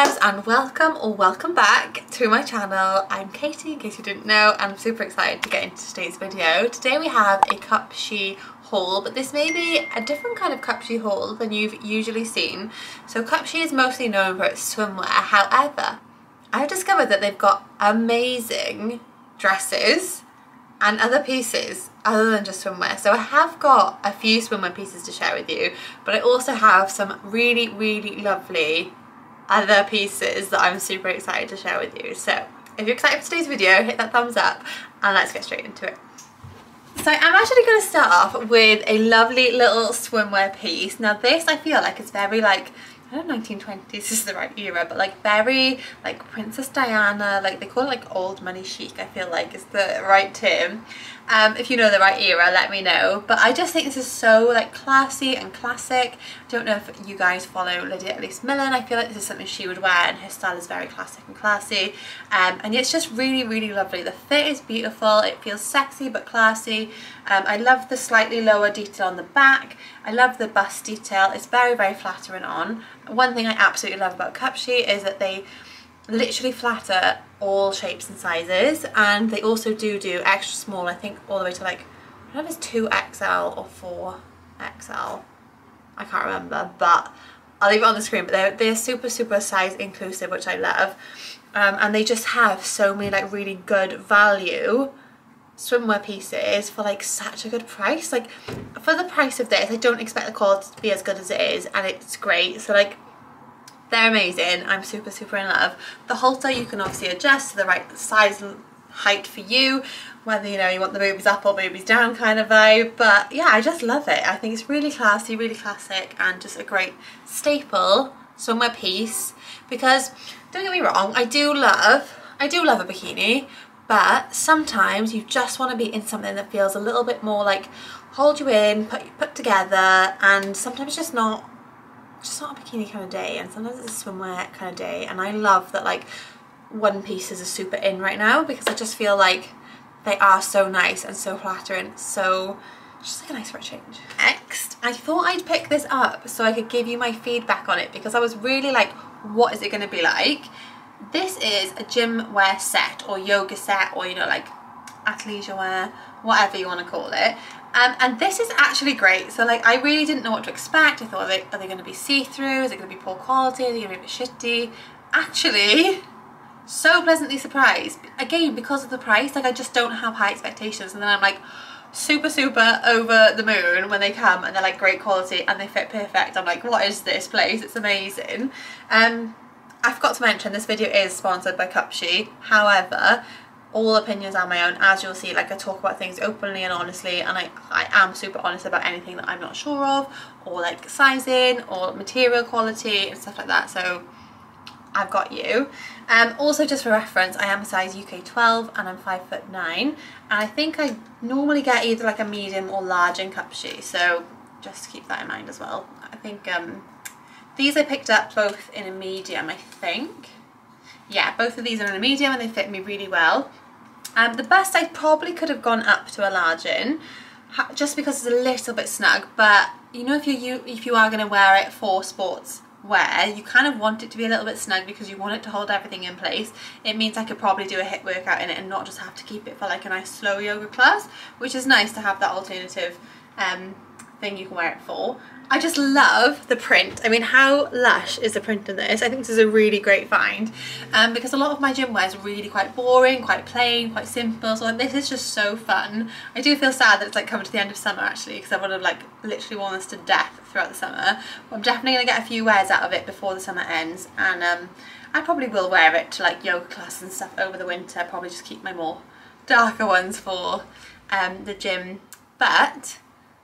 celebs and welcome or welcome back to my channel. I'm Katie in case you didn't know and I'm super excited to get into today's video. Today we have a Cupshe haul but this may be a different kind of Cupshe haul than you've usually seen. So Cupshe is mostly known for its swimwear however I've discovered that they've got amazing dresses and other pieces other than just swimwear. So I have got a few swimwear pieces to share with you, but I also have some really, really lovely other pieces that I'm super excited to share with you. So if you're excited for today's video, hit that thumbs up and let's get straight into it. So I'm actually going to start off with a lovely little swimwear piece. Now this I feel like is very like I don't know 1920s is the right era but like very like Princess Diana like they call it like old money chic I feel like is the right term. Um, if you know the right era let me know. But I just think this is so like classy and classic. I don't know if you guys follow Lydia Elise Millen. I feel like this is something she would wear and her style is very classic and classy. Um, and it's just really really lovely. The fit is beautiful. It feels sexy but classy. Um, I love the slightly lower detail on the back. I love the bust detail. It's very very flattering on one thing I absolutely love about Cupshe is that they literally flatter all shapes and sizes and they also do do extra small I think all the way to like I don't know if it's 2XL or 4XL I can't remember but I'll leave it on the screen but they're, they're super super size inclusive which I love. Um, and they just have so many like really good value swimwear pieces for like such a good price. Like for the price of this I don't expect the quality to be as good as it is and it's great. So like they're amazing. I'm super super in love. The halter you can obviously adjust to the right size and height for you whether you know you want the boobies up or boobies down kind of vibe. But yeah I just love it. I think it's really classy really classic and just a great staple swimwear piece. Because don't get me wrong I do love I do love a bikini but sometimes you just want to be in something that feels a little bit more like hold you in, put put together and sometimes it's just not just not a bikini kind of day and sometimes it's a swimwear kind of day and I love that like one pieces are super in right now because I just feel like they are so nice and so flattering so just like a nice for a change. Next, I thought I'd pick this up so I could give you my feedback on it because I was really like what is it going to be like this is a gym wear set or yoga set or you know like athleisure wear, whatever you want to call it. Um, and this is actually great. So like I really didn't know what to expect. I thought, are they, are they going to be see-through? Is it going to be poor quality? Are they going to be a bit shitty? Actually, so pleasantly surprised. Again, because of the price, like I just don't have high expectations. And then I'm like super, super over the moon when they come and they're like great quality and they fit perfect. I'm like, what is this place? It's amazing. Um, I forgot to mention this video is sponsored by Cupshe. However, all opinions are my own as you'll see like I talk about things openly and honestly and I, I am super honest about anything that I'm not sure of or like sizing or material quality and stuff like that so I've got you. Um, also just for reference I am a size UK 12 and I'm 5 foot 9 and I think I normally get either like a medium or large in Cupshe so just keep that in mind as well. I think um, these I picked up both in a medium, I think. Yeah, both of these are in a medium and they fit me really well. Um, the best I probably could have gone up to a large in, just because it's a little bit snug, but you know if you, if you are going to wear it for sports wear, you kind of want it to be a little bit snug because you want it to hold everything in place. It means I could probably do a HIIT workout in it and not just have to keep it for like a nice slow yoga class, which is nice to have that alternative um, thing you can wear it for. I just love the print. I mean, how lush is the print in this? I think this is a really great find um, because a lot of my gym wear is really quite boring, quite plain, quite simple. So this is just so fun. I do feel sad that it's like coming to the end of summer actually because I would have like literally worn this to death throughout the summer. But I'm definitely going to get a few wears out of it before the summer ends and um, I probably will wear it to like yoga class and stuff over the winter. Probably just keep my more darker ones for um, the gym. But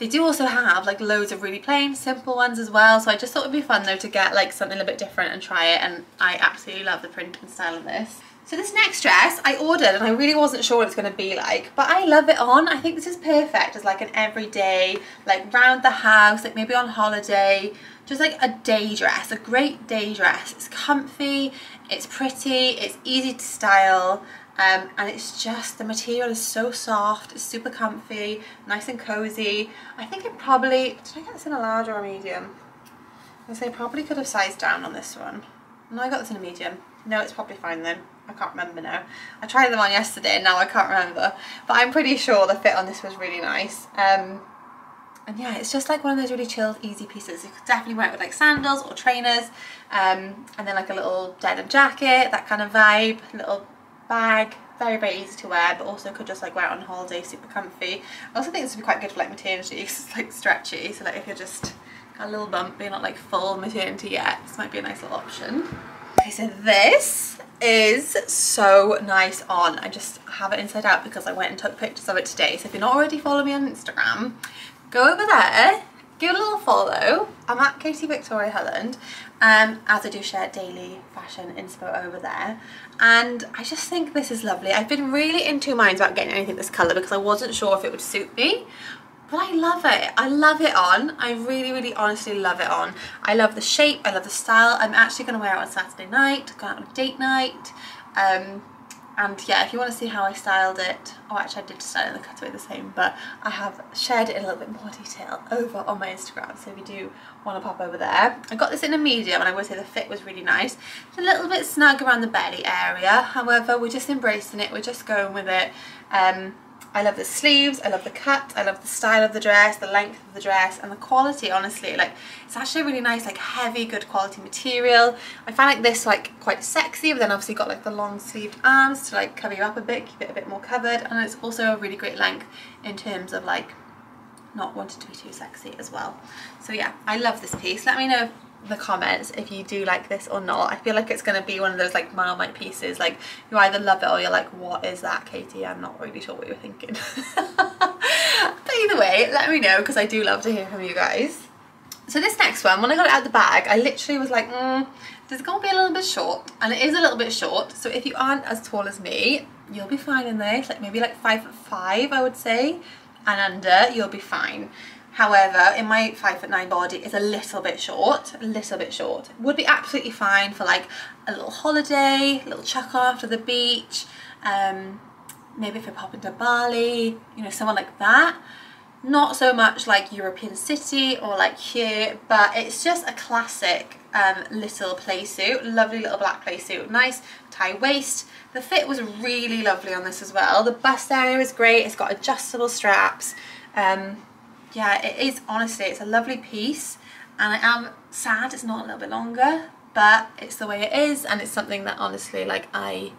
they do also have like loads of really plain, simple ones as well. So I just thought it'd be fun though to get like something a bit different and try it. And I absolutely love the print and style of this. So this next dress I ordered and I really wasn't sure what it's going to be like, but I love it on. I think this is perfect as like an everyday, like round the house, like maybe on holiday, just like a day dress, a great day dress. It's comfy, it's pretty, it's easy to style, um, and it's just the material is so soft it's super comfy nice and cozy I think it probably did I get this in a large or a medium I say probably could have sized down on this one No, I got this in a medium. No, it's probably fine then. I can't remember now. I tried them on yesterday and now I can't remember. But I'm pretty sure the fit on this was really nice. Um, and yeah, it's just like one of those really chilled, easy pieces. You could definitely wear it with like sandals or trainers. Um, and then like a little denim jacket, that kind of vibe. Little bag, very, very easy to wear, but also could just like wear it on holiday, super comfy. I also think this would be quite good for like maternity because it's like stretchy. So like if you're just got a little bump, but you're not like full maternity yet, this might be a nice little option. Okay, so this is so nice on. I just have it inside out because I went and took pictures of it today. So if you're not already following me on Instagram, go over there, give it a little follow. I'm at Katie Victoria Hulland, um, as I do share daily fashion inspo over there. And I just think this is lovely. I've been really in two minds about getting anything this colour because I wasn't sure if it would suit me. But I love it. I love it on. I really, really honestly love it on. I love the shape. I love the style. I'm actually going to wear it on Saturday night, go out on a date night. Um, and yeah, if you want to see how I styled it, oh actually I did style the cutaway the same, but I have shared it in a little bit more detail over on my Instagram, so if you do want to pop over there. I got this in a medium and I would say the fit was really nice. It's a little bit snug around the belly area, however we're just embracing it, we're just going with it. Um, I love the sleeves, I love the cut, I love the style of the dress, the length of the dress and the quality honestly like it's actually really nice like heavy good quality material. I find like this like quite sexy but then obviously got like the long sleeved arms to like cover you up a bit, keep it a bit more covered and it's also a really great length in terms of like not wanting to be too sexy as well. So yeah, I love this piece. Let me know the comments if you do like this or not. I feel like it's going to be one of those like Marmite pieces. Like you either love it or you're like what is that Katie? I'm not really sure what you're thinking. But either way let me know because I do love to hear from you guys. So this next one when I got it out the bag I literally was like mm, this is going to be a little bit short and it is a little bit short. So if you aren't as tall as me you'll be fine in this like maybe like five foot five I would say and under you'll be fine However, in my five foot nine body, it's a little bit short, a little bit short. Would be absolutely fine for like a little holiday, a little chuck off to the beach, um, maybe if you're popping to Bali, you know, someone like that. Not so much like European city or like here, but it's just a classic um, little play suit, lovely little black play suit, nice tie waist. The fit was really lovely on this as well. The bust area is great, it's got adjustable straps. Um, yeah, it is honestly, it's a lovely piece and I am sad it's not a little bit longer, but it's the way it is and it's something that honestly like I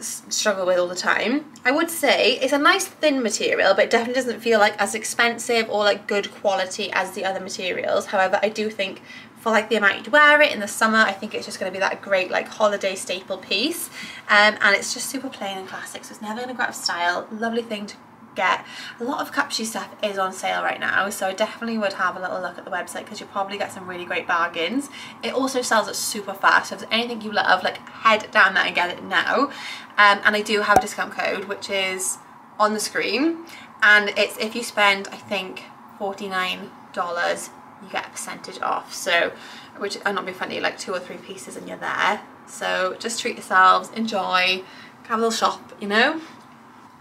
struggle with all the time. I would say it's a nice thin material but it definitely doesn't feel like as expensive or like good quality as the other materials. However, I do think for like the amount you'd wear it in the summer I think it's just going to be that great like holiday staple piece um, and it's just super plain and classic so it's never going to go out of style lovely thing to get. A lot of Cupshe stuff is on sale right now so I definitely would have a little look at the website because you'll probably get some really great bargains. It also sells it super fast so if there's anything you love like head down there and get it now um, and I do have a discount code which is on the screen and it's if you spend I think $49 you get a percentage off so which I'm not being funny like two or three pieces and you're there so just treat yourselves enjoy have a little shop you know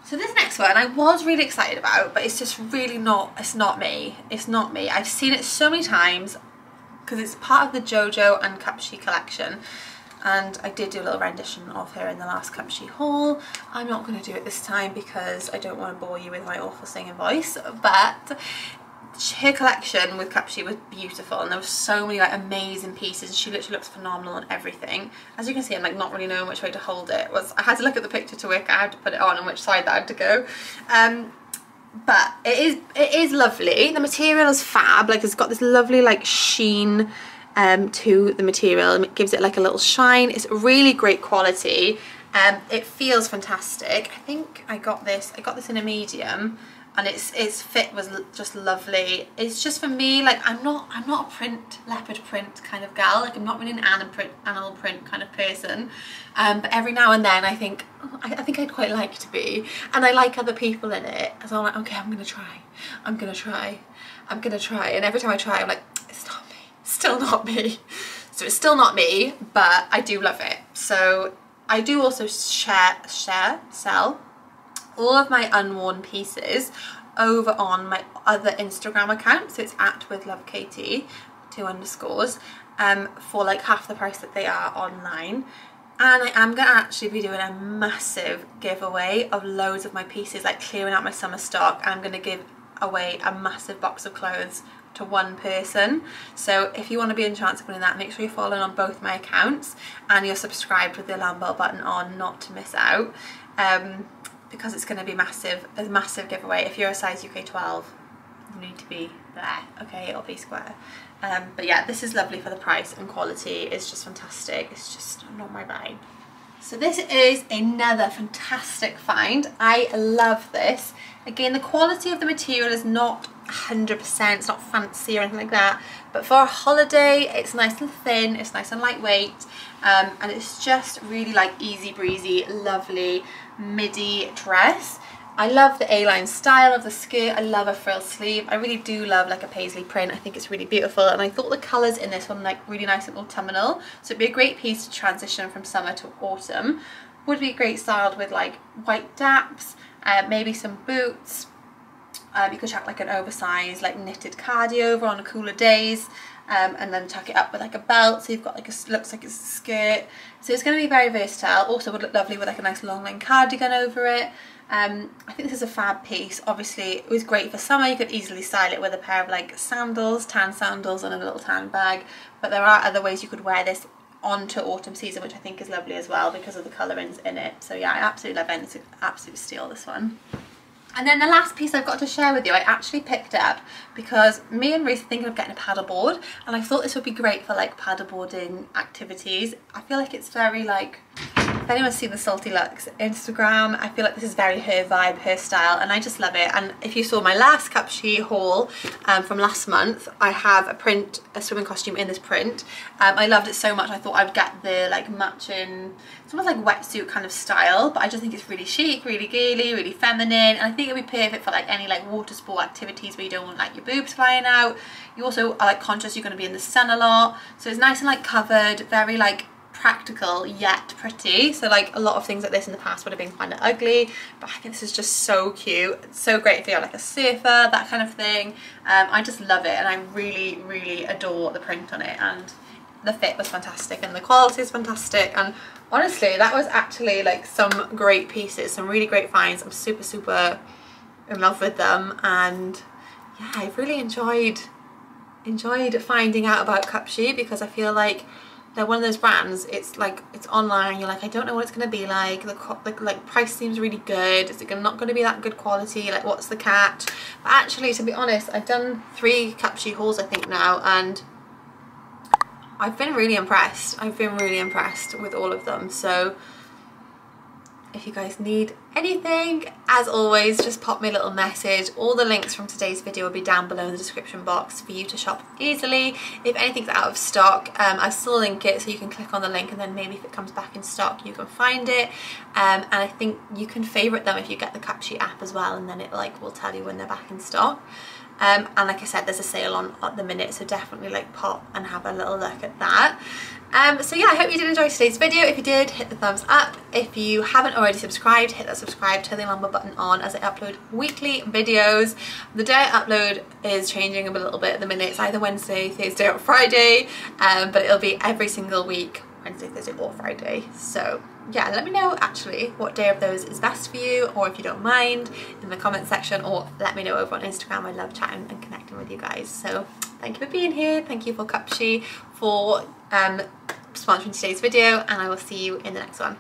so this next one I was really excited about, but it's just really not, it's not me. It's not me. I've seen it so many times because it's part of the JoJo and Cupshe collection. And I did do a little rendition of her in the last Cupshe haul. I'm not going to do it this time because I don't want to bore you with my awful singing voice. But her collection with Cupshe was beautiful and there were so many like amazing pieces she literally looks phenomenal on everything. As you can see I'm like not really knowing which way to hold it, was I had to look at the picture to work out how to put it on and which side that had to go. Um, but it is it is lovely. The material is fab like it's got this lovely like sheen um, to the material and it gives it like a little shine. It's really great quality. Um, it feels fantastic. I think I got this I got this in a medium and its its fit was just lovely. It's just for me like I'm not I'm not a print leopard print kind of gal. Like I'm not really an animal print animal print kind of person. Um, but every now and then I think oh, I, I, think I'd quite like to be. And I like other people in it so I'm like okay I'm gonna try. I'm gonna try. I'm gonna try. And every time I try I'm like it's not me. Still not me. So it's still not me but I do love it. So I do also share share sell all of my unworn pieces over on my other Instagram account. So it's at with love Katie, two underscores. um, for like half the price that they are online and I am going to actually be doing a massive giveaway of loads of my pieces like clearing out my summer stock I'm going to give away a massive box of clothes to one person so if you want to be in chance of winning that make sure you're following on both my accounts and you're subscribed with the alarm bell button on not to miss out um, because it's going to be massive a massive giveaway. If you're a size UK 12 you need to be there okay it'll be square. Um, but yeah this is lovely for the price and quality. It's just fantastic. It's just not my vibe. So this is another fantastic find. I love this. Again the quality of the material is not 100% it's not fancy or anything like that but for a holiday it's nice and thin it's nice and lightweight um, and it's just really like easy breezy lovely midi dress I love the A-line style of the skirt. I love a frill sleeve. I really do love like a paisley print. I think it's really beautiful. And I thought the colours in this one like really nice and autumnal. So it'd be a great piece to transition from summer to autumn. Would be great styled with like white daps, uh, maybe some boots. Um, you could chuck like an oversized like knitted cardi over on cooler days. Um, and then tuck it up with like a belt so you've got like a looks like it's a skirt so it's going to be very versatile also would look lovely with like a nice long line cardigan over it um, I think this is a fab piece. Obviously, it was great for summer. You could easily style it with a pair of like sandals, tan sandals and a little tan bag. But there are other ways you could wear this onto autumn season, which I think is lovely as well because of the colourings in it. So yeah, I absolutely love it. It's an absolute steal, this one. And then the last piece I've got to share with you, I actually picked up because me and Ruth are thinking of getting a paddleboard and I thought this would be great for like paddleboarding activities. I feel like it's very like if anyone's seen the Salty Lux Instagram, I feel like this is very her vibe, her style, and I just love it. And if you saw my last Cupshe haul um, from last month, I have a print, a swimming costume in this print. Um, I loved it so much, I thought I'd get the like matching, it's almost like wetsuit kind of style, but I just think it's really chic, really girly, really feminine, and I think it would be perfect for like any like water sport activities where you don't want like your boobs flying out. You also are like conscious you're going to be in the sun a lot, so it's nice and like covered, very like practical yet pretty. So like a lot of things like this in the past would have been kind of ugly but I think this is just so cute. It's so great if you're like a surfer that kind of thing. Um, I just love it and I really really adore the print on it and the fit was fantastic and the quality is fantastic and honestly that was actually like some great pieces some really great finds. I'm super super in love with them and yeah I've really enjoyed enjoyed finding out about Cupshe because I feel like they're one of those brands it's like it's online you're like I don't know what it's going to be like the, the like price seems really good is it not going to be that good quality like what's the catch? But actually to be honest I've done three Cupshe hauls I think now and I've been really impressed I've been really impressed with all of them so if you guys need anything as always just pop me a little message. All the links from today's video will be down below in the description box for you to shop easily. If anything's out of stock um, I still link it so you can click on the link and then maybe if it comes back in stock you can find it. Um, and I think you can favorite them if you get the Cupshe app as well and then it like will tell you when they're back in stock. Um, and like I said there's a sale on at the minute so definitely like pop and have a little look at that um, so yeah I hope you did enjoy today's video if you did hit the thumbs up if you haven't already subscribed hit that subscribe turn the alarm button on as I upload weekly videos the day I upload is changing a little bit at the minute it's either Wednesday Thursday or Friday um, but it'll be every single week Wednesday, Thursday or Friday. So yeah, let me know actually what day of those is best for you or if you don't mind in the comment section or let me know over on Instagram. I love chatting and connecting with you guys. So thank you for being here. Thank you for Cupshe for um, sponsoring today's video and I will see you in the next one.